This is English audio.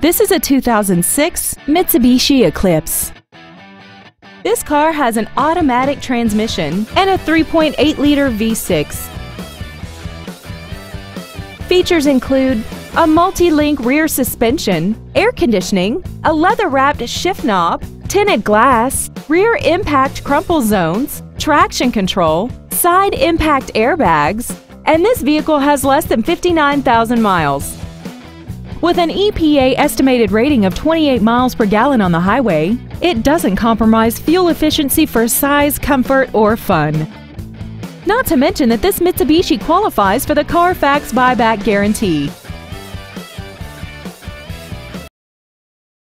This is a 2006 Mitsubishi Eclipse. This car has an automatic transmission and a 3.8-liter V6. Features include a multi-link rear suspension, air conditioning, a leather-wrapped shift knob, tinted glass, rear impact crumple zones, traction control, side impact airbags, and this vehicle has less than 59,000 miles. With an EPA estimated rating of 28 miles per gallon on the highway, it doesn't compromise fuel efficiency for size, comfort, or fun. Not to mention that this Mitsubishi qualifies for the Carfax buyback guarantee.